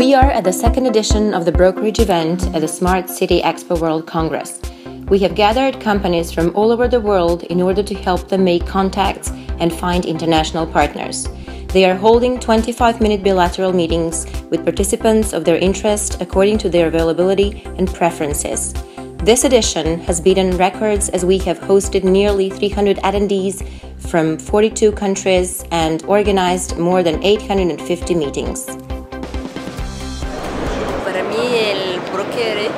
at the second edition of the brokerage event at the Smart City Expo World Congress. We have gathered companies from all over the world in order to help them make contacts and find international partners. They are holding 25 minute bilateral meetings with participants of their interest according to their availability and preferences. This edition has beaten records as we have hosted nearly 300 attendees from 42 countries and organized more than 850 meetings. Brokerage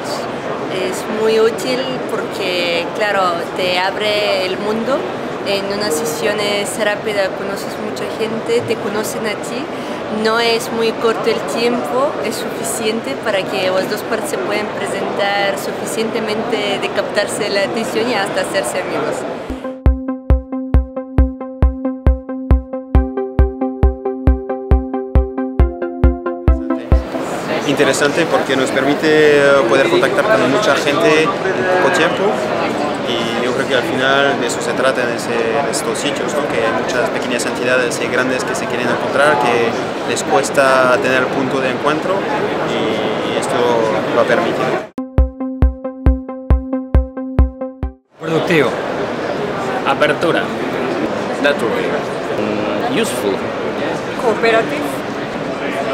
es muy útil porque, claro, te abre el mundo. En unas sesiones rápidas conoces mucha gente, te conocen a ti no es muy corto el tiempo, es suficiente para que las dos partes se puedan presentar suficientemente de captarse la atención y hasta hacerse amigos. Interesante porque nos permite poder contactar con mucha gente en poco tiempo y yo creo que al final de eso se trata en, estos sitios, que hay muchas pequeñas entidades y grandes que se quieren encontrar, que les cuesta tener punto de encuentro y esto lo ha permitido. Productivo. Apertura. Natural. Mm, useful. Cooperative.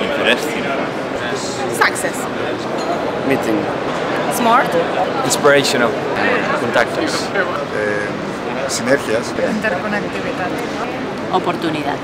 Interesting. Success. Meeting. Smart. Inspirational. Contactos. Eh, sinergias. Interconectividad. Oportunidad.